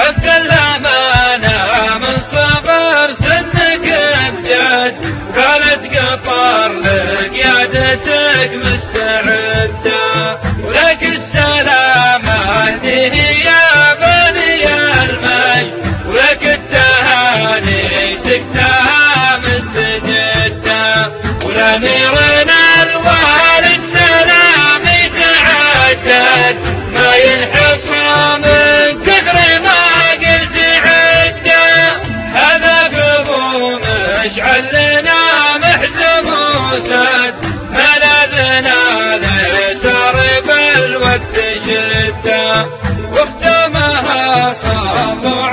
حق الأمانة من صغر سنك بجد قالت قطر لك عادتك مستعدة. ولك السلامة هذه يا بني المي ولك التهاني سكتها مستجدة. والأميرة جلدة واختمها صافع